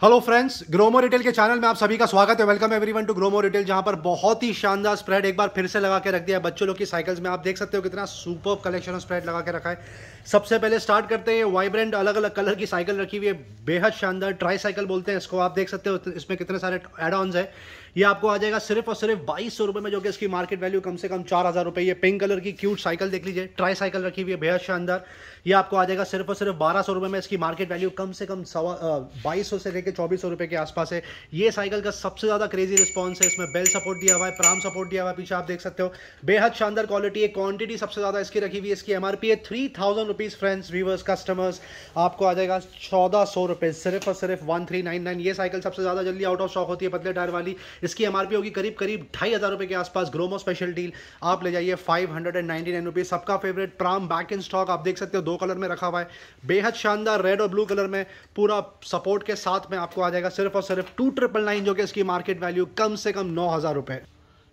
Hello friends Gromo retail के channel में आप सभी का स्वागत है। Welcome everyone to Gromo retail जहाँ पर बहुत ही शानदार स्प्रेड एक बार फिर से लगा के रख दिया है। बच्चों लोग की साइकिल्स में आप देख सकते हो कितना सुपर कलेक्शन ऑफ़ स्प्रेड लगा के रखा है। सबसे पहले स्टार्ट करते हैं। वाइब्रेंट अलग अलग कलर की साइकिल रखी हुई है। बेहद शानदार ट्राई साइकिल बोलते हैं। इसको आप देख सकते हो। इसमें कितने सारे एड ऑन्स है। ये आपको आ जाएगा सिर्फ़ और सिर्फ़ बाईस सौ रुपए में, जो कि इसकी मार्केट वैल्यू कम से कम चार हज़ार रुपए। ये पिंक कलर की क्यूट साइकिल देख लीजिए। ट्राई साइकिल रखी हुई है बेहद शानदार। ये आपको आ जाएगा सिर्फ़ और सिर्फ़ बारह सौ रुपए में इसकी मार्केट वैल्यू कम से कम सवा बाईस सौ से लेकर चौबीस सौ रुपए के आसपास है। ये साइकिल का सबसे ज़्यादा क्रेजी रिस्पॉन्स है। इसमें बेल सपोर्ट दिया हुआ है प्राम सपोर्ट दिया हुआ है, पीछे आप देख सकते हो। बेहद शानदार क्वालिटी है क्वांटिटी सबसे ज़्यादा इसकी रखी हुई है। इसकी एमआरपी है three thousand rupees friends viewers customers आपको आ जाएगा चौदह सौ रुपए, सिर्फ़ और सिर्फ़ वन थ्री नाइन नाइन ये साइकिल सबसे ज़्यादा जल्दी आउट ऑफ़ स्टॉक होती है, पतले टायर वाली। इसकी एमआरपी होगी करीब करीब ढाई हज़ार रुपए के आसपास। ग्रोमो स्पेशल डील आप ले जाइए five hundred and ninety nine rupees सबका favourite pram back in stock आप देख सकते हो, दो कलर में रखा हुआ है। बेहद शानदार रेड और ब्लू कलर में पूरा सपोर्ट के साथ में आपको आ जाएगा। सिर्फ़ और सिर्फ़ टू ट्रिपल नाइन जो कि इसकी मार्केट वैल्यू कम से कम नौ हज़ार रुपए।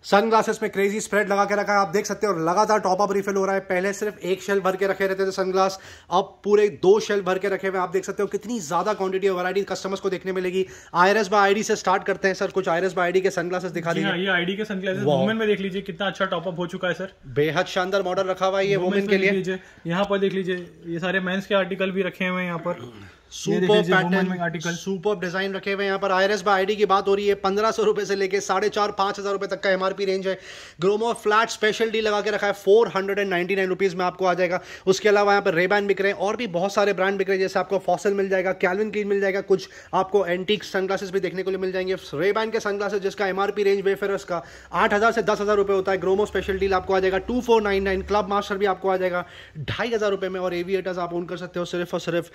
सन ग्लासेस में क्रेजी स्प्रेड लगा के रखा है आप देख सकते हो लगातार टॉप अप रिफिल हो रहा है। पहले सिर्फ़ एक शेल भर के रखे रहते थे सन ग्लास अब पूरे दो शेल भर के रखे हुए आप देख सकते हो कितनी ज़्यादा क्वांटिटी और वैरायटी कस्टमर्स को देखने मिलेगी। आईआरएस बाय आईडी से स्टार्ट करते हैं सर। कुछ आईआरएस बाय आईडी के सन ग्लासेस दिखा दीजिए हाँ, ये आईडी के सन ग्लासेस वुमेन में देख लीजिए कितना अच्छा टॉप अप हो चुका है सर। बेहद शानदार मॉडल रखा हुआ है ये वुमेन के लिए। यहाँ पर देख लीजिए ये सारे मेंस के आर्टिकल भी रखे हुए हैं यहाँ पर। सुपर पैटर्न सुपर डिज़ाइन रखे हुए यहाँ पर। आई बाय आईडी की बात हो रही है पंद्रह सौ रुपए से लेके साढ़े चार पाँच हज़ार रुपए तक का एमआरपी रेंज है। ग्रोमो फ्लैट स्पेशल डी लगा के रखा है four hundred and ninety nine rupees में आपको आ जाएगा। उसके अलावा यहाँ पर रेबैन बिक रहे हैं और भी बहुत सारे ब्रांड बिक रहे हैं जैसे आपको फॉसल मिल जाएगा कैलविन क्लीन मिल जाएगा कुछ आपको एंटीक सनग्लासेस भी देखने को मिल जाएँगे। रेबैन के सनग्लासेस जिसका एमआरपी रेंज वेफेरस का आठ हज़ार से दस हज़ार रुपए होता है ग्रोमो स्पेशल डील आपको आ जाएगा two four nine nine club master भी आपको आ जाएगा ढाई हज़ार रुपए में और एविएटर्स आप ओन कर सकते हो सिर्फ़ और सिर्फ़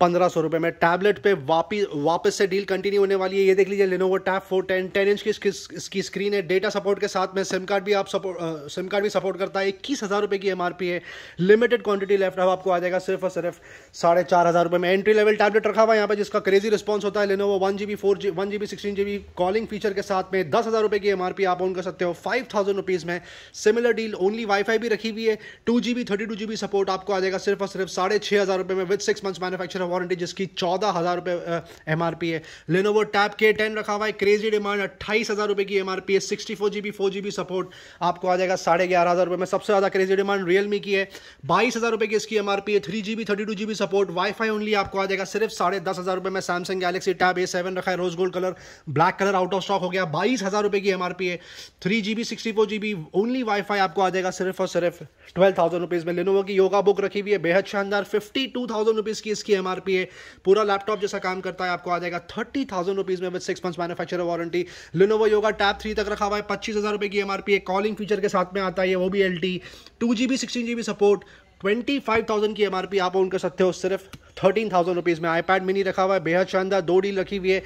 पंद्रह सौ रुपये में टैबलेट पे वापस वापस से डील कंटिन्यू होने वाली है। ये देख लीजिए Lenovo tab four ten ten inch की इसकी स्क्रीन है। डेटा सपोर्ट के साथ में सिम कार्ड भी आप सपोर्ट सिम कार्ड भी सपोर्ट करता है। इक्कीस हज़ार रुपये की एमआरपी है। लिमिटेड क्वांटिटी लेफ़्ट अब आपको आ जाएगा सिर्फ़ और सिर्फ़ साढ़े चार हज़ार रुपये में। एंट्री लेवल टैबलेट रखा हुआ है यहाँ पर जिसका क्रेजी रिस्पॉन्स होता है। Lenovo one G B four G one G B sixteen G B calling feature के साथ में दस हज़ार रुपये की एमआरपी आप ऑन कर सकते हो। फाइव थाउज़ेंड रुपीज़ में। सिमिलर डील ओनली वाईफाई भी रखी हुई है। Two G B thirty two G B support आपको आ जाएगा सिर्फ़ और सिर्फ़ साढ़े छः हज़ार रुपये में। With six months manufacture warranty जिसकी चौदह हज़ार रुपये एम आर पी है। लेनोवो टैप के टेन रखा हुआ है। क्रेजी डिमांड अट्ठाईस हज़ार रुपये की एम आर पी है। Sixty four G B four G B support आपको आ जाएगा साढ़े ग्यारह हज़ार रुपये में। सबसे ज़्यादा क्रेजी डिमांड रियलमी की है। बाईस हज़ार रुपये की इसकी एम आर पी है। Three G B thirty two G B support wifi only आपको आ जाएगा। सिर्फ़ साढ़े दस हज़ार रुपये में Samsung Galaxy tab A seven रखा है। Rose gold colour black colour out of stock हो गया। बाईस हज़ार रुपये की एम आर पी है। Three G B sixty four G B only wifi आपको आ जाएगा सिर्फ़ और सिर्फ़ ट्वेल्व थाउज़ेंड रुपीज़ में। लेनोवो की योगा बुक रखी हुई है। बेहद शानदार। फिफ्टी टू थाउज़ेंड रुपीज़ की इसकी एम आर पी है। पूरा लैपटॉप जैसा काम करता है, आपको आ जाएगा थर्टी थाउज़ेंड रुपीज़ में with six months manufacture warranty Lenovo Yoga tab three तक रखा हुआ है, पच्चीस हज़ार रुपए की एमआरपी है। कॉलिंग फीचर के साथ में आता है वो भी L T two GB sixteen GB support twenty five thousand की एमआरपी आप ऑन कर सकते हो, सिर्फ़ थर्टीन थाउज़ेंड रुपीज़ में। आईपैड मिनी रखा हुआ है, बेहद शानदार, दो डील रखी हुई है।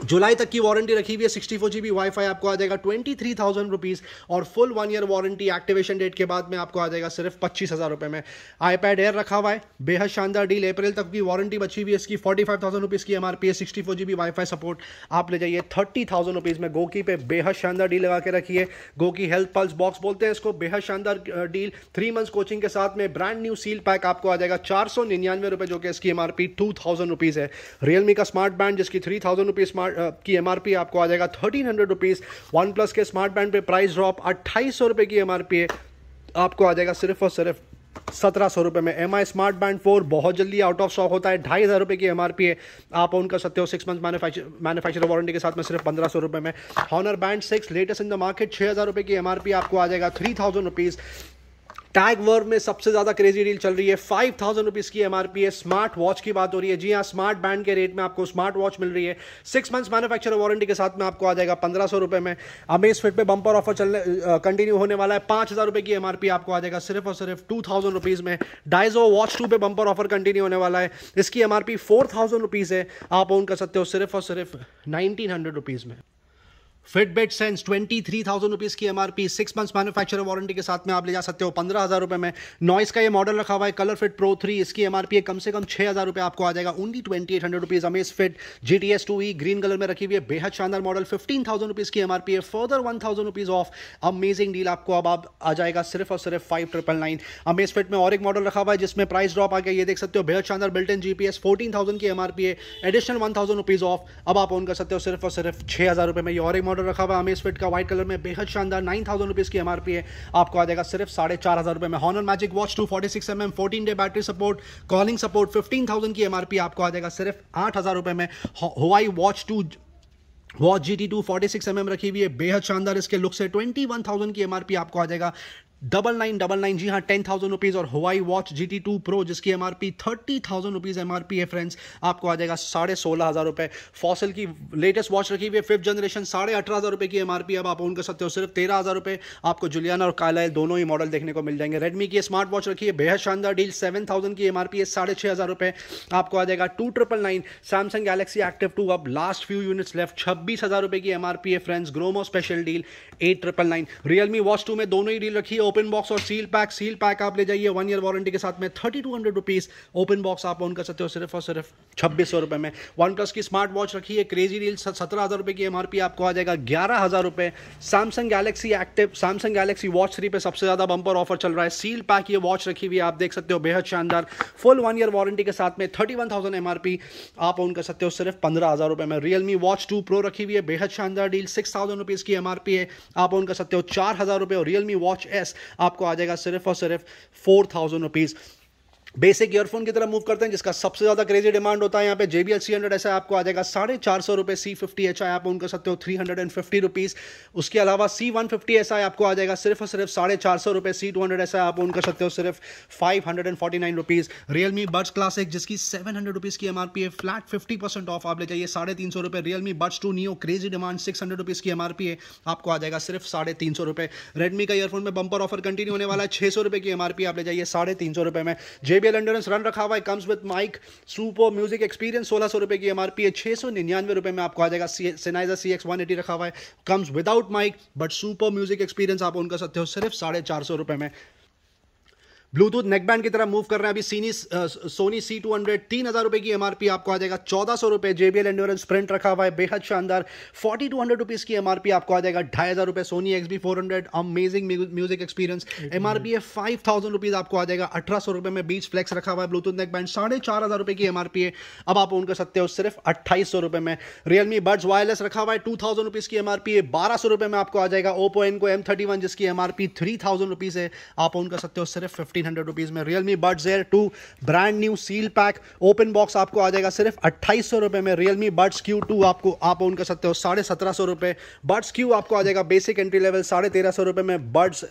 जुलाई तक की वारंटी रखी हुई है sixty four G B wifi आपको आ जाएगा ट्वेंटी थ्री थाउज़ेंड रुपीज़ और full one year warranty activation date के बाद में आपको आ जाएगा सिर्फ़ पच्चीस हज़ार रुपये में। आईपैड एयर रखा हुआ है, बेहद शानदार डील अप्रैल तक की वारंटी बची हुई है इसकी फोर्टी फाइव थाउज़ेंड रुपीज़ की एम आर पी है sixty four G B wifi support आप ले जाइए थर्टी थाउज़ेंड रुपीज़ में गोकी पे बेहद शानदार डील लगा के रखिए गोकी हेल्थ पल्स बॉक्स बोलते हैं इसको, बेहद शानदार डील थ्री मंथ्स कोचिंग के साथ में ब्रांड न्यू सील पैक आपको आ जाएगा, चार सौ निन्यानवे रुपये जो कि इसकी M R P two thousand rupees है। रियलमी का स्मार्ट बैंड जिसकी थ्री थाउज़ेंड रुपीज़ स्मार्ट की एमआरपी आपको आ जाएगा thirteen hundred rupees OnePlus के स्मार्ट बैंड पे प्राइस ड्रॉप अट्ठाईस सौ रुपये की एमआरपी है आपको आ जाएगा सिर्फ़ और सिर्फ़ सत्रह सौ रुपये में. M I smart band four बहुत जल्दी आउट ऑफ़ स्टॉक होता है. ढाई हज़ार रुपये की एम आर पी है आप ऑन कर सकते हो. सिक्स मंथ मैनुफैक्चर वारंटी के साथ में सिर्फ़ पंद्रह सौ रुपये में. Honor band six latest in the market छः हज़ार रुपये की एम आर पी आपको आ जाएगा three thousand rupees tag work में सबसे ज़्यादा क्रेजी डील चल रही है। फाइव थाउज़ेंड रुपीज़ की एमआरपी है। स्मार्ट वॉच की बात हो रही है। जी हाँ स्मार्ट बैंड के रेट में आपको स्मार्ट वॉच मिल रही है। सिक्स मंथ्स मैन्युफैक्चर वारंटी के साथ में आपको आ जाएगा पंद्रह सौ रुपए में। अमेज फिट पे बंपर ऑफ़र चलने कंटिन्यू होने वाला है। पाँच हज़ार रुपए की एमआरपी आपको आ जाएगा सिर्फ़ और सिर्फ़ टू थाउज़ेंड रुपीज़ में। डाइजो वॉच टू पे बंपर ऑफ़र कंटिन्यू होने वाला है। इसकी एमआरपी फोर थाउज़ेंड रुपीज़ है। आप ओन कर सकते हो सिर्फ़ और सिर्फ़ नाइनटीन हंड्रेड रुपीज़ में। Fitbit sense twenty three thousand rupees की MRP six months manufacture warranty के साथ में आप ले जा सकते हो। पंद्रह हज़ार रुपए में नॉइस का ये मॉडल रखा हुआ है कलर फिट प्रो थ्री इसकी एमआरपी कम से कम छः हज़ार रुपए आपको आ जाएगा। Only twenty eight hundred rupees Amazfit G T S two E green colour में रखी हुई है। बेहद शानदार मॉडल फिफ्टीन थाउज़ेंड रुपीज़ की एमआरपी है। Further one thousand rupees off amazing deal आपको अब आप आ जाएगा सिर्फ़ और सिर्फ़ five triple nine Amazfit में और एक मॉडल रखा हुआ है, जिसमें प्राइस ड्रॉप आ गया, ये देख सकते हो। बेहद शानदार built in GPS fourteen thousand की एमआरपी है। Additional one thousand rupees off अब आप ऑन कर सकते हो सिर्फ़ और सिर्फ़ छह हज़ार रुपये में। ये और एक मॉडल रखा हुआ हमें फिट का व्हाइट कलर में बेहद शानदार नाइन थाउज़ेंड रुपीज़ की एमआरपी है। आपको आ जाएगा सिर्फ़ साढ़े चार हज़ार रुपये में। Honor magic watch two forty six M M fourteen day battery support calling support fifteen thousand की एमआरपी आपको आ जाएगा सिर्फ़ आठ हज़ार रुपये में। Huawei watch two watch G T two forty six M M रखी हुई है। बेहद शानदार इसके लुक से ट्वेंटी वन थाउज़ेंड की एमआरपी आपको आ जाएगा। डबल नाइन डबल नाइन जी हाँ टेन थाउज़ेंड रुपीज़ और Huawei watch G T two pro जिसकी M R P thirty thousand rupees M R P है फ्रेंड्स आपको आ जाएगा साढ़े सोलह हज़ार रुपये फॉसल की लेटेस्ट वॉच रखी हुई है फिफ्थ जनरेशन साढ़े अठारह हज़ार रुपये की एम आर पी अब आप ओन कर सकते हो सिर्फ़ तेरह हज़ार रुपये आपको जुलियाना और काला दोनों ही मॉडल देखने को मिल जाएँगे। रेडमी की स्मार्ट वॉच रखी है, बेहद शानदार डील सेवन थाउज़ेंड की एम आर पी है, साढ़े छः हज़ार रुपये आपको आ जाएगा two triple nine Samsung Galaxy active two अब लास्ट फ्यू यूनिट्स लेफ़्ट छब्बीस हज़ार रुपये की एम आर पी है friends Gromo special deal at triple nine Realme watch two में दोनों ही डील रखी है ओपन बॉक्स और सील पैक सील पैक आप ले जाइए। वन ईयर वारंटी के साथ में thirty two hundred rupees open box आप ऑन कर सकते हो सिर्फ़ और सिर्फ़ छब्बीस सौ रुपये में। वन प्लस की स्मार्ट वॉच रखी है क्रेजी डील सत्रह हज़ार रुपये की एमआरपी आपको आ जाएगा। ग्यारह हज़ार रुपये Samsung Galaxy active Samsung Galaxy watch three पे सबसे ज़्यादा बंपर ऑफ़र चल रहा है। सील पैक ये वॉच रखी हुई है, आप देख सकते हो, बेहद शानदार। फुल वन ईयर वारंटी के साथ में थर्टी वन थाउज़ेंड एमआरपी आप ऑन कर सकते हो सिर्फ़ पंद्रह हज़ार रुपये में। रियलमी वॉच टू प्रो रखी हुई है, बेहद शानदार डील सिक्स थाउज़ेंड रुपीज़ की एमआरपी है, आप ऑन कर सकते हो। चार हज़ार रुपये और रियलमी वॉच एस आपको आ जाएगा सिर्फ़ और सिर्फ़ four thousand rupees. Basic earphone की तरफ़ मूव करते हैं, जिसका सबसे ज़्यादा क्रेजी डिमांड होता है यहाँ पे। जेबीएल सी हंड्रेड ऐसा आपको आ जाएगा। साढ़े चार सौ रुपए सी फिफ्टी एच आई आप उन कर सकते हो three hundred and fifty rupees उसके अलावा सी वन फिफ्टी ऐसा आपको आ जाएगा, सिर्फ़ और सिर्फ़ साढ़े चार सौ रुपए सी टू हंड्रेड ऐसा आप उन कर सकते हो, सिर्फ़ five hundred and forty nine rupees Realme buds classic जिसकी सेवन हंड्रेड रुपीज़ की एमआरपी है फ्लैट फिफ्टी परसेंट ऑफ़ आप ले जाइए, साढ़े तीन सौ रुपए। Realme buds two neo crazy demand six hundred rupees की एमआरपी है, आपको आ जाएगा सिर्फ़ साढ़े तीन सौ रुपए। रेडमी का ईयरफोन में बंपर ऑफ़र कंटिन्यू होने वाला है, छह सौ रुपए की एमआरपी आप ले जाइए, साढ़े तीन सौ रुपए में। जेबीएल एंडोरेंस रन रखा हुआ है comes with mic super music experience सोलह सौ रुपए की एमआरपी है, छह सौ निन्यानवे रुपए में आपको आ जाएगा Sennheiser C X one eighty रखा हुआ है comes without mic but super music experience आप उनका सकते हो सिर्फ़ साढ़े चार सौ रुपए में। ब्लूटूथ नेकबैंड की तरह मूव कर रहे हैं। अभी सीनी सोनी सी टू हंड्रेड तीन हज़ार रुपए की एमआरपी आपको आ जाएगा। चौदह सौ रुपए जेबीएल एंडोरेंस प्रिंट रखा हुआ है। बेहद शानदार। फोर्टी टू हंड्रेड रुपीज़ की एमआरपी आपको आ जाएगा। ढाई हज़ार रुपए Sony X B four hundred amazing music experience MRP है फाइव थाउज़ेंड रुपीज़ आपको आ जाएगा। अठारह सौ रुपए में बीच फ्लेक्स रखा हुआ है ब्लूटूथ नेकबैंड साढ़े चार हज़ार रुपए की एमआरपी है। अब आप ओन कर सकते हो सिर्फ़ अट्ठाईस सौ रुपए में। रियलमी बर्ड्स वायरलेस रखा हुआ है। टू थाउज़ेंड रुपीज़ की एमआरपी है। बारह सौ रुपए में आपको आ जाएगा। Oppo Enco M thirty one जिसकी एमआरपी थ्री थाउज़ेंड रुपीज़ है। आप ओन कर सकते हो सिर्फ़ फिफ्टीन हंड्रेड रुपीज़ में Realme buds air two brand new seal pack open box आपको आ जाएगा सिर्फ़ अट्ठाईस सौ रुपए में रियलमी बर्ड्स क्यू टू आपको आप ओन कर सकते हो साढ़े सत्रह सौ रुपए। बर्ड्स क्यू आपको आ जाएगा बेसिक एंट्री लेवल साढ़े तेरह सौ रुपए में बर्ड्स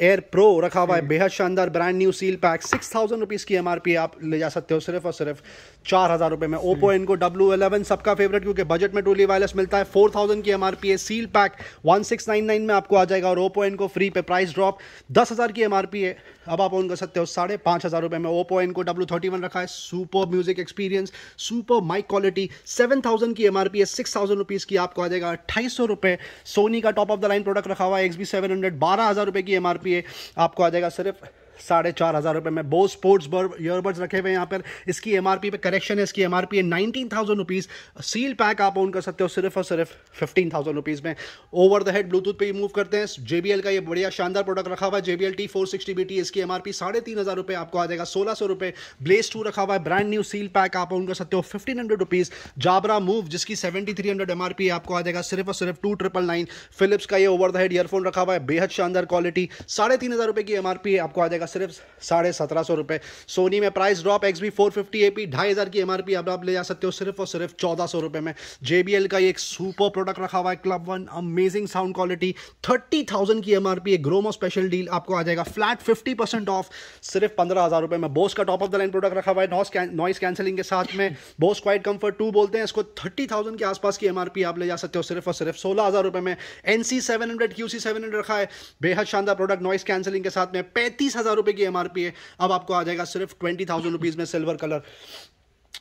एयर प्रो रखा हुआ है बेहद शानदार brand new seal pack six thousand rupees की एमआरपी आप ले जा सकते हो सिर्फ़ और सिर्फ़ चार हज़ार रुपए में। ओपो इनको डब्ल्यू इलेवन सबका फेवरेट क्योंकि बजट में टूली वायरलेस मिलता है फोर थाउज़ेंड की एमआरपी है seal pack one six nine nine में आपको आ जाएगा और ओपो इनको फ्री पे प्राइस ड्रॉप दस हज़ार की एमआरपी है। अब आप ऑन कर सकते हो, साढ़े पाँच हज़ार रुपये में Oppo Enco W thirty one रखा है। Super music experience super mic quality seven thousand की एम एमआरपी है सिक्स थाउज़ेंड रुपीज़ की आपको आ जाएगा अट्ठाईस सौ रुपये सोनी का top of the line product रखा हुआ है एक्स बी सेवन हंड्रेड बारह हज़ार रुपये की एम आर पी है, आपको आ जाएगा सिर्फ़ साढ़े चार हज़ार रुपये में बो स्पोर्ट्स ईयरबड्स रखे हुए हैं यहाँ पर। इसकी एमआरपी पे करेक्शन है, इसकी एमआरपी है nineteen thousand rupees seal pack आप ऑन कर सकते हो सिर्फ़ और सिर्फ़ फिफ्टीन थाउज़ेंड रुपीज़ में। ओवर द हेड ब्लूटूथ पे मूव करते हैं। जेबीएल का ये बढ़िया शानदार प्रोडक्ट रखा हुआ है। JBL T four sixty B T इसकी एमआरपी साढ़े तीन हज़ार रुपये आपको आ जाएगा। सोलह सौ रुपये ब्लेस टू रखा हुआ है। ब्रांड न्यू सील पैक आप ऑन कर सकते हो। Fifteen hundred rupees Jabra move जिसकी सेवेंटी थ्री हंड्रेड एमआरपी आपको आ जाएगा सिर्फ़ और सिर्फ़ टू ट्रिपल नाइन फिलिप्स का ये ओवर द हेड ईयरफोन रखा हुआ है। बेहद शानदार क्वालिटी साढ़े तीन हज़ार रुपये की एमआरपी आपको आ जाएगा सिर्फ़ साढ़े सत्रह सौ रुपए। सोनी में price drop X B four fifty A P ढाई हज़ार की एमआरपी अब आप ले जा सकते हो सिर्फ़ और सिर्फ़ चौदह सौ रुपए में। जेबीएल का एक सुपर प्रोडक्ट रखा हुआ है club one amazing sound quality thirty thousand की एमआरपी है ग्रोमो स्पेशल डील आपको आ जाएगा। फ्लैट फिफ्टी परसेंट ऑफ़ सिर्फ़ पंद्रह हज़ार रुपए में। बोस का top of the line product रखा हुआ है नॉइस कैंसिलिंग के साथ में। बोस क्वाइट कंफर्ट टू बोलते हैं, इसको थर्टी थाउज़ेंड के आसपास की एमआरपी आप ले जा सकते हो सिर्फ़ और सिर्फ़ सोलह हज़ार रुपए में। N C seven hundred Q C seven hundred रखा है। बेहद शानदार प्रोडक्ट नॉइस कैंसिलिंग के साथ में। पैंतीस हज़ार रुपए की एमआरपी है। अब आपको आ जाएगा सिर्फ़ ट्वेंटी थाउज़ेंड रुपीज़ में सिल्वर कलर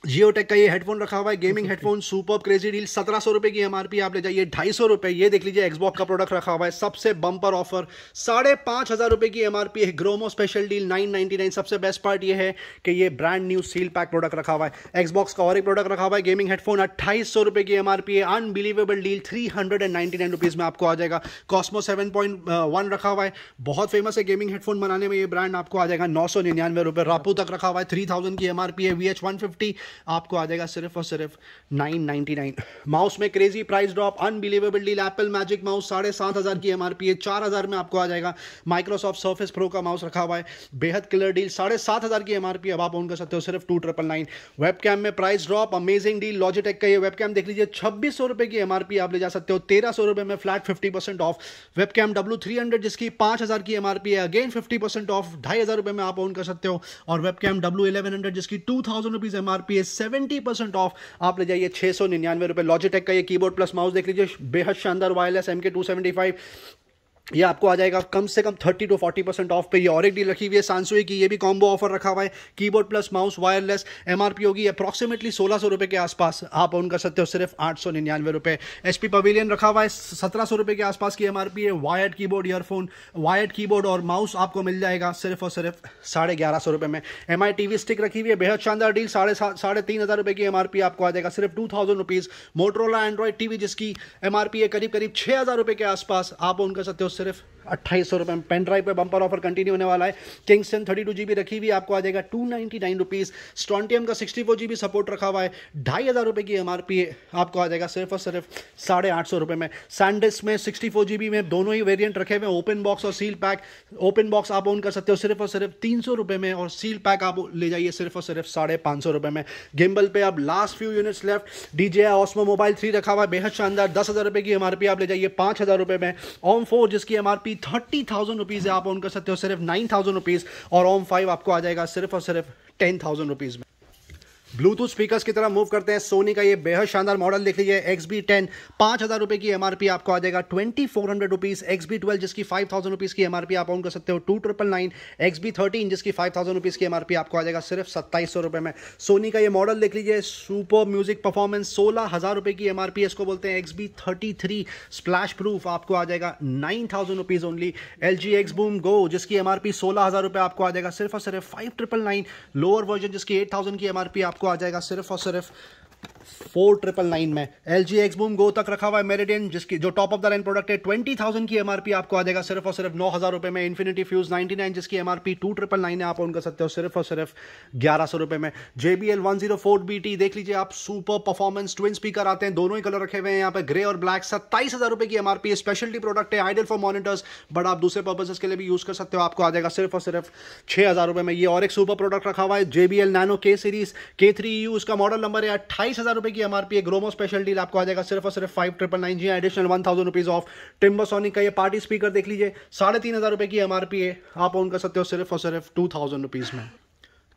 जियो टेक का ये हेडफोन रखा हुआ है gaming headphone super crazy deal सत्रह सौ रुपए की एमआरपी आप ले जाइए ढाई सौ रुपए ये देख लीजिए एक्सबॉक्स का प्रोडक्ट रखा हुआ है सबसे बम्पर ऑफ़र साढ़े पाँच हज़ार रुपए की एमआरपी है Gromo special deal nine ninety nine सबसे बेस्ट पार्ट ये है कि ये brand new seal pack product रखा हुआ है एक्सबॉक्स का और एक प्रोडक्ट रखा हुआ है गेमिंग हेडफोन अट्ठाईस सौ रुपए की एमआरपी है unbelievable deal three hundred and ninety nine rupees में आपको आ जाएगा कॉस्मो सेवन पॉइंट वन रखा हुआ है बहुत फ़ेमस है गेमिंग हेडफोन बनाने में ये ब्रांड आपको आ जाएगा नौ सौ निन्यानवे रुपए रापू तक रखा हुआ है थ्री थाउज़ेंड की एमआरपी है वी एच वन फिफ्टी आपको आ जाएगा सिर्फ़ और सिर्फ़ 999 माउस में crazy price drop unbelievable deal Apple magic mouse साढ़े सात हज़ार की एमआरपी है। चार हज़ार में आपको आ जाएगा। माइक्रोसॉफ्ट सर्फेस प्रो का माउस रखा हुआ है। बेहद क्लियर डील साढ़े सात हज़ार की एमआरपी अब आप ऑन कर सकते हो सिर्फ़ two triple nine webcam में price drop amazing deal Logitech का ये वेब कैम देख लीजिए। छब्बीस सौ रुपए की एमआरपी आप ले जा सकते हो। तेरह सौ रुपए में flat fifty percent off webcam W three hundred जिसकी पाँच हज़ार की एमआरपी है। अगेन फिफ्टी परसेंट ऑफ़ ढाई हज़ार रुपए में आप ऑन कर सकते हो। और webcam W eleven hundred जिसकी टू थाउज़ेंड रुपीज़ एमआरपी है सेवेंटी परसेंट ऑफ़ आप ले जाइए छह सौ निन्यानवे रुपए। लॉजिटेक का ये कीबोर्ड प्लस माउस देख लीजिए। बेहद शानदार wireless M K two seventy five ये आपको आ जाएगा कम से कम 30 टू 40 परसेंट ऑफ़ पे। ये और एक डील रखी हुई है सांसुई की, ये भी कॉम्बो ऑफ़र रखा हुआ है। Keyboard plus mouse wireless MRP होगी अप्रॉक्सीमेटली सोलह सौ रुपये के आसपास। आप ऑन कर सकते हो सिर्फ़ आठ सौ निन्यानवे रुपये एच पी पवेलियन रखा हुआ है, सत्रह सौ रुपये के आसपास की एमआरपी है। Wired keyboard earphone wired keyboard और माउस आपको मिल जाएगा सिर्फ़ और सिर्फ़ साढ़े ग्यारह सौ रुपये में। M I T V stick रखी हुई है, बेहद शानदार डील साढ़े साढ़े तीन हज़ार रुपये की एम आर पी आपको आ जाएगा सिर्फ़ two thousand rupees Motorola Android T V जिसकी एम आर पी है करीब करीब छः हज़ार रुपये के आसपास, आप ऑन कर सकते हो सिर्फ़ अट्ठाईस सौ रुपये पेन ड्राइव पर बंपर ऑफ़र कंटिन्यू होने वाला है। Kingston thirty two G B रखी हुई आपको, आ जाएगा two ninety nine rupees Strontium का sixty four G B support रखा हुआ है। ढाई हज़ार रुपये की एम आर पी आपको आ जाएगा सिर्फ़ और सिर्फ़ साढ़े आठ सौ रुपये में। सैंडिस में सिक्सटी फोर जी बी में दोनों ही वेरियंट रखे हुए ओपन बॉक्स और सील पैक ओपन बॉक्स आप ओन कर सकते हो सिर्फ़ और सिर्फ़ तीन सौ रुपये में और सील पैक आप ले जाइए सिर्फ़ और सिर्फ़ साढ़े पाँच सौ रुपये में। गिम्बल पे अब last few units left D J Osmo mobile three रखा हुआ है, बेहद शानदार। दस हज़ार रुपये की एम आर पी आप ले जाइए, पाँच हज़ार रुपये में। ओम फोर जिसकी M R P thirty thousand rupees है, आप ऑन कर सकते हो, सिर्फ़ नाइन थाउज़ेंड रुपीज़ और ओम फाइव आपको आ जाएगा सिर्फ़ और सिर्फ़ टेन थाउज़ेंड रुपीज़ में। ब्लूटूथ स्पीकर्स की तरह मूव करते हैं। सोनी का ये बेहद शानदार मॉडल देख लीजिए एक्स बी टेन पाँच हज़ार रुपए की एमआरपी आपको आ जाएगा। Twenty four hundred rupees X B twelve जिसकी फाइव थाउज़ेंड रुपीज़ की एमआरपी आप ऑन कर सकते हो। Two triple nine X B thirteen जिसकी फाइव थाउज़ेंड रुपीज़ की एमआरपी आपको आ जाएगा सिर्फ़ सत्ताईस सौ रुपए में। सोनी का ये मॉडल देख लीजिए सुपर म्यूज़िक परफॉर्मेंस सोलह हज़ार रुपए की एमआरपी इसको बोलते हैं। X B thirty three splash proof आपको आ जाएगा। Nine thousand rupees only L G X boom go जिसकी एमआरपी सोलह हज़ार रुपए आपको आ जाएगा। सिर्फ़ और सिर्फ़ five triple nine lower version जिसकी एट थाउज़ेंड की एमआरपी आपको आ जाएगा सिर्फ़ और सिर्फ़ फोर ट्रिपल नाइन में। L G X boom go तक रखा हुआ है मेरिडियन जिसकी जो top of the line product है ट्वेंटी थाउज़ेंड की एमआरपी आपको आ जाएगा सिर्फ़ और सिर्फ़ नौ हज़ार रुपए में। इन्फिनिटी फ्यूज नाइनटी नाइन जिसकी एमआरपी टू ट्रिपल नाइन है, आप ऑन कर सकते हो सिर्फ़ और सिर्फ़ ग्यारह सौ रुपए में। JBL one zero four B T देख लीजिए आप सुपर परफॉर्मेंस ट्विन स्पीकर आते हैं, दोनों ही कलर रखे हुए हैं यहाँ पे ग्रे और ब्लैक सत्ताईस हज़ार रुपए की एमआरपी स्पेशलिटी प्रोडक्ट है आइडल फॉर मॉनिटर्स बट आप दूसरे पर्पजेस के लिए भी यूज़ कर सकते हो, आपको आ जाएगा सिर्फ़ और सिर्फ़ छह हज़ार रुपए में। ये और एक सुपर प्रोडक्ट रखा हुआ है JBL nano K series K three U उसका मॉडल नंबर है अट्ठाईस हज़ार रुपए की एमआरपी ग्रोमो स्पेशल डील आपको आ जाएगा सिर्फ़ और सिर्फ़ फाइव ट्रिपल नाइन जी additional one thousand rupees off टिम्बोसोनिक का ये पार्टी स्पीकर देख लीजिए। साढ़े तीन हज़ार रुपए की एमआरपी है, आप ऑन कर सकते हो सिर्फ़ और सिर्फ़ टू थाउज़ेंड रुपीज़ में।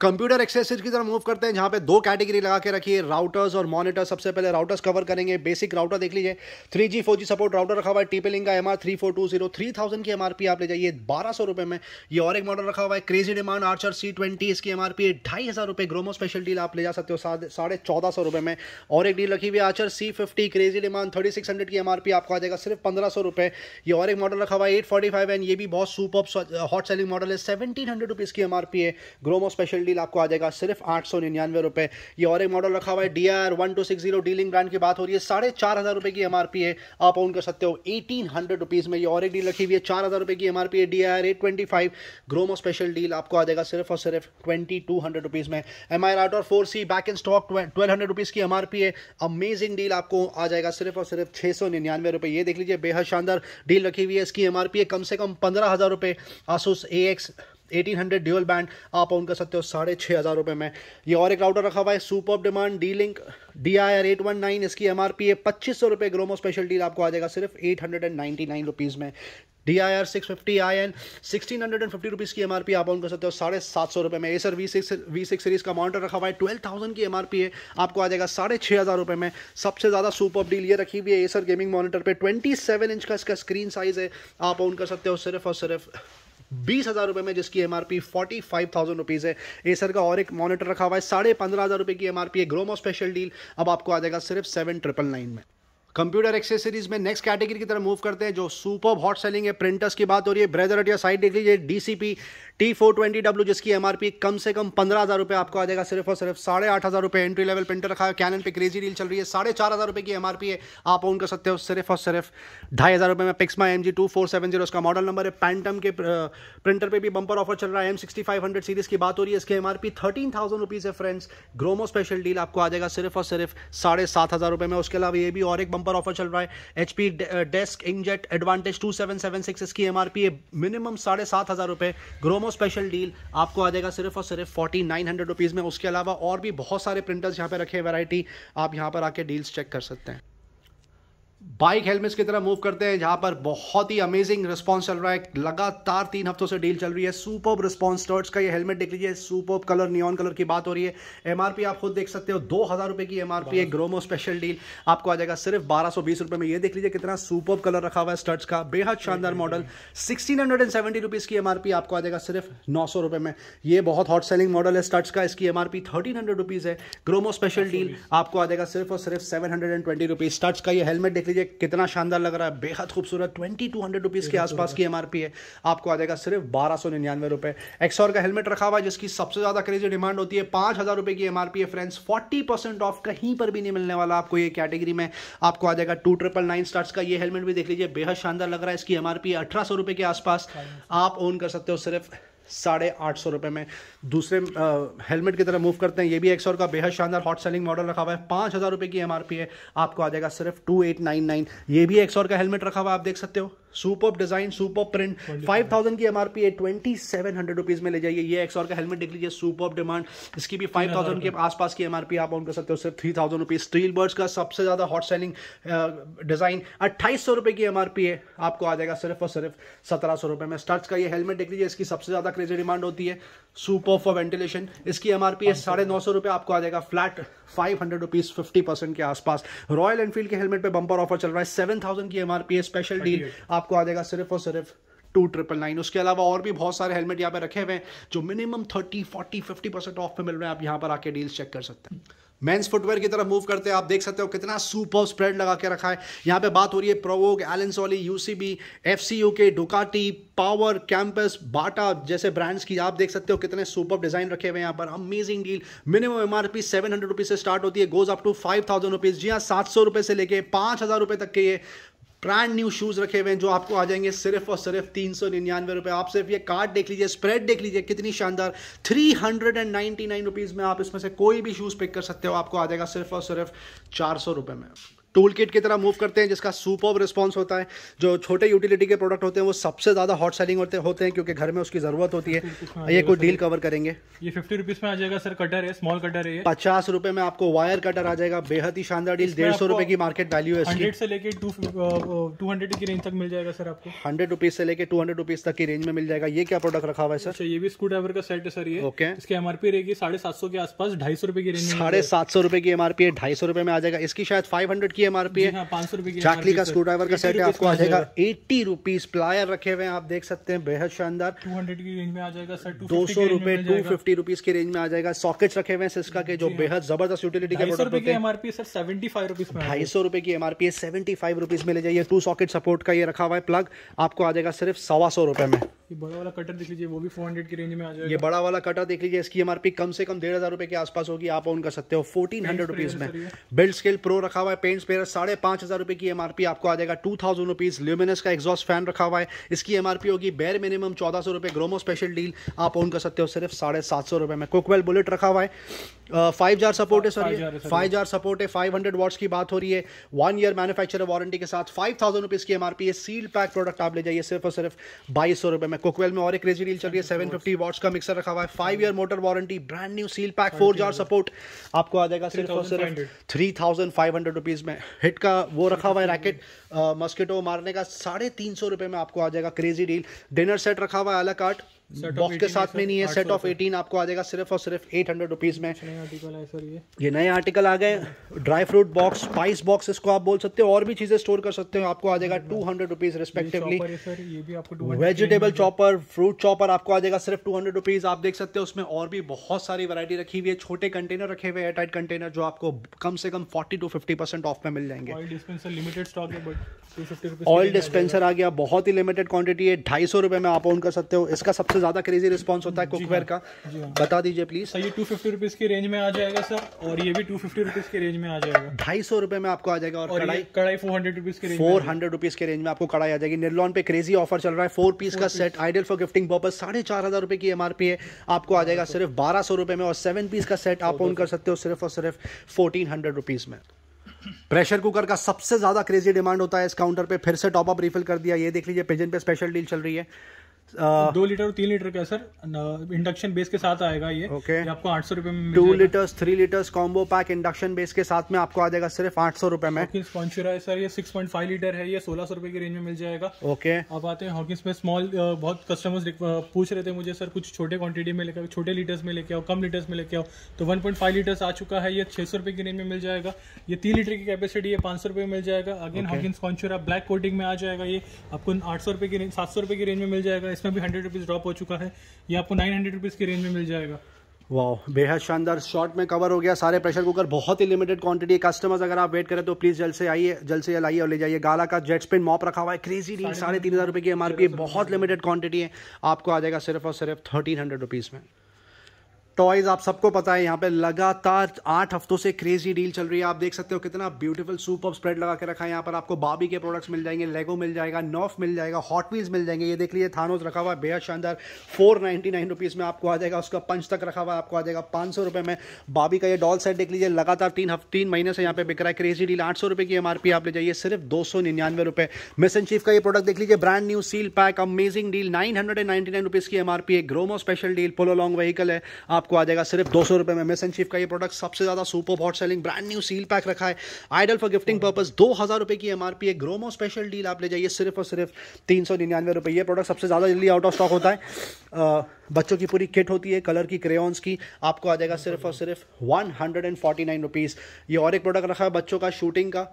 कंप्यूटर एक्सेसरीज की तरफ़ मूव करते हैं, जहाँ पे दो कैटेगरी लगा के रखिए राउटर्स और मॉनिटर सबसे पहले राउटर्स कवर करेंगे बेसिक राउटर देख लीजिए। Three G four G support router रखा हुआ है टीपेलिंग का M R three four two zero three thousand की एमआरपी आप ले जाइए, बारह सौ रुपए में। ये और एक मॉडल रखा हुआ है crazy demand Archer C twenty इसकी एमआरपी है ढाई हज़ार रुपये ग्रोमो स्पेशल डील आप ले जा सकते हो, साढ़े चौदह सौ रुपये में। और एक डील रखी हुई Archer C fifty crazy demand thirty six hundred की एमआरपी आपको आ जाएगा, सिर्फ़ पंद्रह सौ रुपये ये और एक मॉडल रखा हुआ है एट फोर्टी फाइव एंड ये भी बहुत सुपर हॉट सेलिंग मॉडल है सेवनटीन हंड्रेड रुपीज़ की एमआरपी है ग्रोमो स्पेशल डील आपको आ जाएगा सिर्फ़ आठ सौ निन्यानवे रुपए। ये और एक मॉडल रखा हुआ है D R one two six zero D Link brand की बात हो रही है। साढ़े चार हज़ार रुपए की एमआरपी है, आप ओन कर सकते हो। एटीन हंड्रेड रुपीज़ में ये और एक डील रखी हुई है, चार हज़ार रुपए की एमआरपी है D R eight twenty five Gromo special deal आपको आ जाएगा सिर्फ़ और सिर्फ़ ट्वेंटी टू हंड्रेड रुपीज़ में। M I router four C back in stock twelve hundred rupees की एमआरपी है। अमेजिंग डील आपको आ जाएगा सिर्फ़ और सिर्फ़ छः सौ निन्यानवे रुपये ये देख लीजिए, बेहद शानदार डील रखी हुई है। इसकी एमआरपी है, कम से कम पंद्रह हज़ार रुपये Asus A X eighteen hundred dual band आप ऑन कर सकते हो साढ़े छः हज़ार रुपये में। ये और एक राउटर रखा हुआ है super demand D link D I R eight one nine इसकी एम आर पी है, पच्चीस सौ रुपये ग्रोमो स्पेशल डील आपको आ जाएगा सिर्फ़ eight hundred and ninety nine rupees में। D I R six fifty I N sixteen hundred and fifty rupees की एम आर पी आप ऑन कर सकते हो साढ़े सात सौ रुपये में। Acer V six V six series का मॉनिटर रखा हुआ है ट्वेल्व थाउज़ेंड की एम आर पी है, आपको आ जाएगा साढ़े छः हज़ार रुपये में। सबसे ज़्यादा सुपर डील ये रखी हुई है एसर गेमिंग मॉनिटर पे। ट्वेंटी सेवन इंच का इसका स्क्रीन साइज़ है, आप ऑन कर सकते हो सिर्फ़ और सिर्फ़ बीस हज़ार रुपए में जिसकी MRP forty five thousand rupees है। एसर का और एक मॉनिटर रखा हुआ है, साढ़े पंद्रह हज़ार रुपए की एमआरपी है ग्रोमो स्पेशल डील अब आपको आ जाएगा सिर्फ़ सेवन ट्रिपल नाइन में। कंप्यूटर एक्सेसरीज में नेक्स्ट कैटेगरी की तरफ़ मूव करते हैं, जो सुपर हॉट सेलिंग है। प्रिंटर्स की बात हो रही है ब्रेजर या साइड देख लीजिए D DCP T four twenty W जिसकी एमआरपी कम से कम पंद्रह हज़ार रुपये आपको आ जाएगा, सिर्फ़ और सिर्फ़ साढ़े आठ हज़ार रुपये एंट्री लेवल प्रिंटर रखा है। कैनन पे क्रेजी डील चल रही है, साढ़े चार हज़ार रुपये की एमआरपी है, आप ओन कर सकते हो, सिर्फ़ और सिर्फ़ ढाई हज़ार रुपये में Pixma M G two four seven zero उसका मॉडल नंबर है। पैंटम के प्रिंटर पर भी बंपर ऑफ़र चल रहा है M sixty five hundred series की बात हो रही है, इसकी एमआरपी थर्टीन थाउज़ेंड रुपीज़ है फ्रेंड्स ग्रोमो स्पेशल डील आपको आ जाएगा, सिर्फ़ और सिर्फ़ साढ़े सात हज़ार रुपये में। उसके अलावा ये भी और एक बंपर ऑफ़र चल रहा है। H P desk inkjet advantage two seven seven six इसकी एम आर है। मिनिमम साढ़े सात हज़ार रुपये ग्रोमो स्पेशल डील आपको आ जाएगा सिर्फ़ और सिर्फ़ फोर्टी नाइन हंड्रेड रुपीज़ में। उसके अलावा और भी बहुत सारे प्रिंटर्स यहाँ पर रखे वैरायटी आप यहाँ पर आके डील्स चेक कर सकते हैं। बाइक हेलमेट्स की तरफ़ मूव करते हैं जहाँ पर बहुत ही अमेजिंग रिस्पॉन्स चल रहा है। लगातार तीन हफ्तों से डील चल रही है। सुपर रिस्पॉन्स स्टर्ट्स का ये हेलमेट देख लीजिए। सुपर कलर नियॉन कलर की बात हो रही है। एमआरपी आप खुद देख सकते हो। दो हज़ार रुपए की एमआरपी है ग्रोमो स्पेशल डील आपको आ जाएगा सिर्फ़ बारह सौ बीस रुपए में। ये देख लीजिए कितना सुपर कलर रखा हुआ है स्टर्ट्स का। बेहद शानदार model sixteen hundred and seventy rupees की एमआरपी आपको आ जाएगा सिर्फ़ नौ सौ रुपए में। ये बहुत हॉट सेलिंग मॉडल है स्टर्ट्स का। इसकी एमआरपी थर्टीन हंड्रेड रुपीज़ है। ग्रोमो स्पेशल डील आपको आ जाएगा सिर्फ़ और सिर्फ़ seven hundred and twenty rupees स्टर्ट्स का ये हेलमेट देख लीजिए कितना शानदार लग रहा है। बेहद खूबसूरत ट्वेंटी टू हंड्रेड रुपीज़ के आसपास की एमआरपी है। आपको आ जाएगा सिर्फ़ बारह सौ निन्यानवे रुपए। एक्सॉर का हेलमेट रखा हुआ है जिसकी सबसे ज़्यादा क्रेजी डिमांड होती है पाँच हज़ार रुपए की एमआरपी है फ्रेंड्स फोर्टी परसेंट ऑफ़ कहीं पर भी नहीं मिलने वाला आपको ये कैटेगरी में। आपको आ जाएगा टू ट्रिपल नाइन स्टार्स का ये हेलमेट भी देख लीजिए। बेहद शानदार लग रहा है इसकी एमआरपी अठारह सौ रुपए के आसपास। आप ओन कर सकते हो सिर्फ़ साढ़े आठ सौ रुपये में। दूसरे हेलमेट की तरह मूव करते हैं। ये भी एक सौ का बेहद शानदार हॉट सेलिंग मॉडल रखा हुआ है। पाँच हज़ार रुपये की एमआरपी है। आपको आ जाएगा सिर्फ़ टू एट नाइन नाइन ये भी एक सौ का हेलमेट रखा हुआ आप देख सकते हो। Super design super print five thousand की एमआरपी है ट्वेंटी सेवन हंड्रेड रुपीज़ में ले जाइए। ये एक्स का हेलमेट देख लीजिए सुपर डिमांड इसकी भी फाइव थाउज़ेंड के आसपास की एमआरपी आप ऑन कर सकते हो सिर्फ़ three thousand rupees Steel Birds का सबसे ज़्यादा हॉट सेलिंग डिज़ाइन अट्ठाईस सौ रुपए की एमआरपी है। आपको आ जाएगा सिर्फ़ और सिर्फ़ सत्रह सौ रुपए में। स्टर्च का ये हेलमेट देख लीजिए इसकी सबसे ज़्यादा क्रेजी डिमांड होती है। सुपर फॉर वेंटिलेशन इसकी एमआरपी है साढ़े नौ सौ रुपए। आपको आ जाएगा flat five hundred rupees fifty percent के आसपास। रॉयल एनफील्ड के हेलमेट पे बंपर ऑफ़र चल रहा है। सेवन थाउज़ेंड की एमआरपी है स्पेशल डील आपको आ जाएगा सिर्फ़ और सिर्फ़ टू ट्रिपल नाइन उसके अलावा और भी बहुत सारे हेलमेट यहाँ पे रखे हुए हैं, जो minimum thirty forty fifty percent off पे मिल रहे हैं। आप यहाँ पर आके डील्स चेक कर सकते हैं। मेंस फुटवेयर की तरफ़ मूव करते हैं। आप देख सकते हो कितना सुपर स्प्रेड लगा के रखा है। यहाँ पे बात हो रही है Provogue Allen Solly UCB FCU के डुकाटी पावर कैंपस बाटा जैसे ब्रांड्स की आप देख सकते हो कितने सुपर डिज़ाइन रखे हुए हैं यहाँ पर। Amazing deal minimum MRP seven hundred rupees से स्टार्ट होती है। Goes up to five thousand rupees जी हाँ सात सौ रुपए से लेके पाँच हज़ार रुपए तक के ये ब्रांड न्यू शूज़ रखे हुए हैं जो आपको आ जाएँगे सिर्फ़ और सिर्फ़ तीन सौ निन्यानवे रुपए। आप सिर्फ़ ये कार्ड देख लीजिए स्प्रेड देख लीजिए, कितनी शानदार। Three hundred and ninety nine rupees में आप इसमें से कोई भी शूज़ पिक कर सकते हो, आपको आ जाएगा सिर्फ़ और सिर्फ़ चार सौ रुपए में। टूल किट की तरह मूव करते हैं जिसका सुपर रिस्पॉन्स होता है। जो छोटे यूटिलिटी के प्रोडक्ट होते हैं वो सबसे ज़्यादा हॉट सेलिंग होते होते हैं क्योंकि घर में उसकी ज़रूरत होती है। हाँ, ये कोई डील कवर करेंगे। ये फिफ्टी रुपीज़ में आ जाएगा सर कटर है स्मॉल कटर है पचास रुपए में आपको वायर कटर आ जाएगा बेहद ही शानदार डील डेढ़ सौ रुपए की मार्केट वैल्यू है हंड्रेड से लेके टू हंड्रेड की रेंज तक मिल जाएगा सर आपको। हंड्रेड रुपीज़ से लेकर टू हंड्रेड रुपीज़ तक की रेंज में मिल जाएगा। ये क्या प्रोडक्ट रखा हुआ है सर अच्छा, ये भी स्क्रू ड्राइवर का सेट है सर ये। ओके इसकी एमआरपी रहेगी साढ़े सात सौ के आसपास ढाई सौ रुपए की रेंज साढ़े सात सौ रुपए की एमआरपी है ढाई सौ रुपए में आ जाएगा। इसकी शायद फाइव हंड्रेड की एमआरपी है। हाँ, पाँच सौ चाकली का स्क्रू ड्राइवर का सेट है आपको आ जाएगा। एट्टी रुपीज़ प्लायर रखे हुए हैं आप देख सकते हैं बेहद शानदार। टू हंड्रेड की रेंज में आ जाएगा सर दो सौ रुपए टू फिफ्टी रुपीज़ की रेंज में आ जाएगा। सॉकेट रखे हुए हैं सिस्का के जो हाँ। बेहद ज़बरदस्त यूटिलिटी के product MRP sir seventy five rupees ढाई सौ रुपए की एमआरपी है सेवेंटी फाइव रुपीज़ में ले जाइए। टू सॉकेट सपोर्ट का ये रखा हुआ है प्लग आपको आ जाएगा सिर्फ़ सवा सौ रुपए में। ये बड़ा वाला कटर देख लीजिए वो भी 400 की रेंज में आ जाएगा। ये बड़ा वाला कटर देख लीजिए इसकी एमआरपी कम से कम डेढ़ हज़ार रुपए के आसपास होगी। आप ऑन कर सकते हो फोर्टीन हंड्रेड रुपीज़ में। बिल्ड स्केल प्रो रखा हुआ है पेंट स्पेयर साढ़े पाँच हज़ार रुपए की एमआरपी आपको आ जाएगा। टू थाउज़ेंड रुपीज़ ल्यूमिनस का एग्जॉस्ट फ़ैन रखा हुआ है। इसकी एमआरपी होगी बेर मिनिमम चौदह सौ रुपए ग्रोमो स्पेशल डील आप ऑन कर सकते हो। सिर्फ़ साढ़े सात सौ रुपए में। कुकवेल बुलेट रखा हुआ है। फाइव जार सपोर्ट है सर फाइव जार सपोर्ट है फाइव हंड्रेड वॉट्स की बात हो रही है। वन ईयर मैनुफैक्चर वारंटी के साथ फाइव थाउज़ेंड रुपीज़ की एमआरपी है। सील पैक प्रोडक्ट आप ले जाइए सिर्फ़ और सिर्फ़ बाईस सौ रुपए में। कुकवेल में और एक क्रेजी डील चल रही है सेवन फिफ्टी वॉट्स का मिक्सर रखा हुआ है। Five year motor warranty brand new seal pack four jar support आपको आ जाएगा सिर्फ़ और सिर्फ़ three thousand five hundred rupees में। हिट का वो रखा हुआ है रैकेट मस्किटो मारने का साढ़े तीन सौ रुपये में आपको आ जाएगा क्रेजी डील डिनर सेट रखा हुआ है अलग कार्ट बॉक्स के साथ में नहीं है सेट ऑफ़ एटीन आपको आ जाएगा सिर्फ़ और सिर्फ़ एट हंड्रेड रुपीज़ में। ये। नए आर्टिकल आ गए dry fruit box spice box इसको आप बोल सकते हो और भी चीज़ें स्टोर कर सकते हो आपको आ जाएगा two hundred rupees respectively vegetable chopper fruit chopper आपको आ जाएगा सिर्फ़ टू हंड्रेड रुपीज़ आप देख सकते हो उसमें और भी बहुत सारी वैरायटी रखी हुई है। छोटे कंटेनर रखे हुए एयर टाइट कंटेनर जो आपको कम से कम forty two fifty percent off में मिल जाएँगे। ऑयल डिस्पेंसर लिमिटेड स्टॉक है बट ऑयल डिस्पेंसर आ गया बहुत ही लिमिटेड क्वांटिटी है। ढाई सौ रुपए में आप ऑन कर सकते हो। इसका सबसे ज़्यादा क्रेजी रिस्पॉन्स होता है कुकवेयर का। बता दीजिए प्लीज़ सर ये टू फिफ्टी रुपीज़ की रेंज में आ जाएगा सर और ये भी टू फिफ्टी रुपीज़ की रेंज में आ जाएगा। ढाई सौ रुपए में आपको आ जाएगा और और कढ़ाई कढ़ाई फोर हंड्रेड रुपीज़ की फोर हंड्रेड रुपीज़ के रेंज में आपको कढ़ाई आ जाएगी। निर्लॉन पे क्रेजी ऑफ़र चल रहा है। फोर पीस का set ideal for gifting purpose साढ़े चार हज़ार रुपए की एमआरपी है। आपको आ जाएगा सिर्फ़ बारह सौ रुपए में और सेवन पीस का सेट आप ऑन कर सकते हो सिर्फ़ और सिर्फ़ फोर्टीन हंड्रेड रुपीज़ में। प्रेशर कुकर का सबसे ज़्यादा क्रेजी डिमांड होता है इस काउंटर पे। फिर से टॉप अप रिफिल कर दिया। ये देख लीजिए पिजन पे स्पेशल डील चल रही है। दो लीटर और तीन लीटर का सर। इंडक्शन बेस के साथ आएगा ये। ओके। Okay. आपको आठ सौ रुपए में two litres three litres combo pack induction base के साथ में आपको आ जाएगा सिर्फ़ आठ सौ रुपए में। है सर। ये 6.5 लीटर है ये सोलह सौ रुपए की रेंज में मिल जाएगा। ओके। okay. अब आते हैं हॉकिंस में स्मॉल बहुत कस्टमर्स पूछ रहे थे मुझे सर कुछ छोटे क्वांटिटी में लेकर छोटे लीटर्स में लेके आओ कम लीटर्स में लेके आओ। तो 1.5 लीटर्स आ चुका है ये 600 रुपए की रेंज में मिल जाएगा। ये तीन लीटर की कैपेसिटी है पाँच सौ रुपए में मिल जाएगा। Again Hawkins Contura black coating में आ जाएगा ये। आपको आठ सौ रुपए की रेंज सात सौ रुपए की रेंज में मिल जाएगा। इसमें भी हंड्रेड रुपीज़ ड्रॉप हो चुका है। ये आपको नाइन हंड्रेड रुपीज़ की रेंज में मिल जाएगा। वाह बेहद शानदार शॉर्ट में कवर हो गया सारे प्रेशर कुकर बहुत ही लिमिटेड क्वांटिटी है कस्टमर्स अगर आप वेट करें तो प्लीज़ जल्द से आइए जल्द से जल्द आइए और ले जाइए। गाला का जेट स्पिन मॉप रखा हुआ है क्रेजी डील साढ़े तीन हज़ार रुपए की एमआरपी बहुत लिमिटेड क्वांटिटी है। आपको आ जाएगा सिर्फ़ और सिर्फ़ थर्टीन हंड्रेड रुपीज़ में। टॉयज आप सबको पता है, यहाँ पे लगातार आठ हफ्तों से क्रेजी डील चल रही है। आप देख सकते हो कितना ब्यूटीफुल सूप ऑफ़ स्प्रेड लगा के रखा है। यहाँ पर आपको बाबी के प्रोडक्ट्स मिल जाएँगे लेगो मिल जाएगा नॉफ मिल जाएगा हॉट व्हील्स मिल जाएँगे। ये देख लीजिए थानोस रखा हुआ है, बेहद शानदार। फोर नाइन्टी नाइन रुपीज़ में आपको आ जाएगा, उसका पंच तक रखा हुआ आपको आ जाएगा पाँच सौ में। बाबी का ये डॉल सेट देख लीजिए, लगातार तीन हफ़्ते, तीन महीने से यहाँ पे बिक रहा है। क्रेजी डील आठ सौ की एमआरपी आप ले जाइए, सिर्फ़ दो सौ निन्यानवे रुपये मिस एंड चीफ का ये प्रोडक्ट देख लीजिए brand new seal pack amazing deal nine hundred and nine rupees की एमआरपी है Gromo special deal polo long vehicle है। आपको आ जाएगा सिर्फ़ दो सौ में। मिस एंड चीफ का ये प्रोडक्ट सबसे ज़्यादा super hot selling brand new seal pack रखा है। आइडल फॉर गिफ्टिंग पर्पज दो हज़ार रुपये की एमआरपी है। ग्रोमो स्पेशल डील आप ले जाइए सिर्फ़ और सिर्फ़ तीन सौ निन्यानवे रुपये ये प्रोडक्ट सबसे ज़्यादा जल्दी आउट ऑफ़ स्टॉक होता है। अ, बच्चों की पूरी किट होती है कलर की क्रेयॉन्स की। आपको आ जाएगा सिर्फ़ और सिर्फ़ one hundred and forty nine rupees ये और एक प्रोडक्ट रखा है बच्चों का शूटिंग का।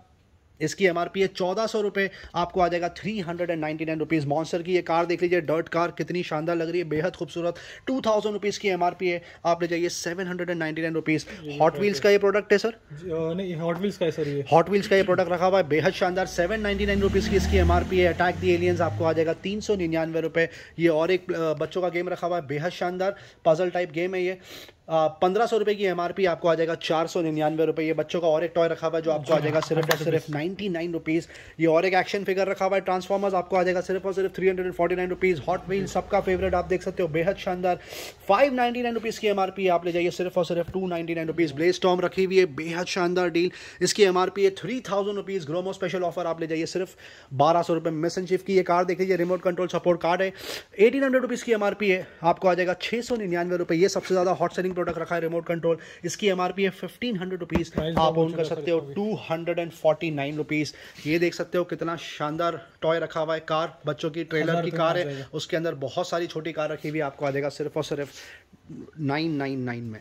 इसकी एमआरपी है चौदह सौ रुपये आपको आ जाएगा three hundred and ninety nine rupees Monster की ये कार देख लीजिए डर्ट कार कितनी शानदार लग रही है बेहद खूबसूरत। टू थाउज़ेंड रुपीज़ की एमआरपी है। आप ले जाइए seven hundred and ninety nine rupees Hot Wheels का ये प्रोडक्ट है सर नहीं हॉट व्हील्स का है सर ये। हॉट व्हील्स का ये प्रोडक्ट रखा हुआ है बेहद शानदार। सेवन नाइन्टी नाइन रुपीज़ की इसकी एमआरपी है। अटैक दी एलियंस आपको आ जाएगा तीन सौ निन्यानवे रुपये ये और एक बच्चों का गेम रखा हुआ है बेहद शानदार। पजल टाइप गेम है ये। पंद्रह सौ रुपये की एमआरपी आपको आ जाएगा चार सौ निन्यानवे रुपये ये बच्चों का और एक टॉय रखा हुआ है जो आपको आ जाएगा सिर्फ़ और सिर्फ़ नाइन्टी नाइन रुपीज़ ये और एक एक्शन फिगर रखा हुआ है ट्रांसफॉर्मर्स आपको आ जाएगा सिर्फ़ और सिर्फ़ three hundred and forty nine rupees Hot Wheel सबका फेवरेट आप देख सकते हो बेहद शानदार। फाइव नाइन्टी नाइन रुपीज़ की एमआरपी आप ले जाइए सिर्फ़ और सिर्फ़ two ninety nine rupees Blaze Storm रखी हुई है बेहद शानदार डील इसकी एमआरपी है three thousand rupees Gromo special offer आप ले जाइए सिर्फ़ बारह सौ रुपये मिस एंड की ये कार देख लीजिए रिमोट कंट्रोल सपोर्ट कार्ड है। एटीन हंड्रेड रुपीज़ की एमआरपी है आपको आ जाएगा छः सौ निन्यानवे रुपये ये सबसे ज़्यादा हॉट सेलिंग प्रोडक्ट रखा है रिमोट कंट्रोल इसकी एमआरपी है फिफ्टीन हंड्रेड रुपीज़ आप ओन कर सकते हो two hundred and forty nine rupees ये देख सकते हो कितना शानदार टॉय रखा हुआ है कार बच्चों की ट्रेलर की कार है। उसके अंदर बहुत सारी छोटी कार रखी हुई आपको आ जाएगा सिर्फ़ और सिर्फ़ नाइन नाइन नाइन में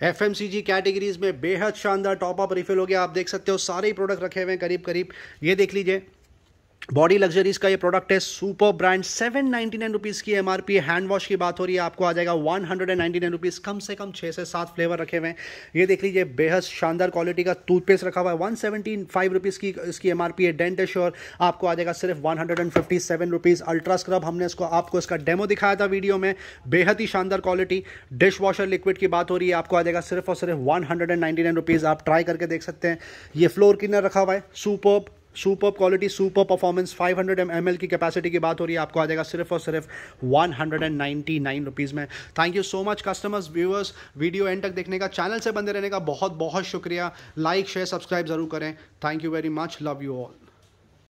एफ़ कैटेगरीज में बेहद शानदार टॉप अप रिफिल हो गया। आप देख सकते हो सारे ही प्रोडक्ट रखे हुए हैं करीब करीब ये देख लीजिए बॉडी लग्जरीज का ये प्रोडक्ट है super brand seven ninety nine rupees की एमआरपी हैंड वॉश की बात हो रही है, आपको आ जाएगा one hundred and ninety nine rupees कम से कम छः से सात फ्लेवर रखे हुए हैं। ये देख लीजिए, बेहद शानदार क्वालिटी का टूथपेस्ट रखा हुआ है वन सेवेंटी फाइव रुपीज़ की इसकी एमआरपी है डेंट श्योर आपको आ जाएगा सिर्फ़ one hundred and fifty seven rupees ultra scrub हमने इसको, आपको इसका डेमो दिखाया था वीडियो में, बेहद ही शानदार क्वालिटी डिश वॉशर लिक्विड की बात हो रही है, आपको आ जाएगा सिर्फ़ और सिर्फ़ one hundred and ninety nine rupees आप ट्राई करके देख सकते हैं। ये फ्लोर क्लीनर रखा हुआ है super super quality, super performance 500 hundred M की कैपेसिटी की बात हो रही है, आपको आ जाएगा सिर्फ़ और सिर्फ़ वन हंड्रेड रुपीज़ में। Thank you so much customers viewers video end तक देखने का चैनल से बंदे रहने का बहुत बहुत शुक्रिया। लाइक शेयर सब्सक्राइब ज़रूर करें। Thank you very much love you all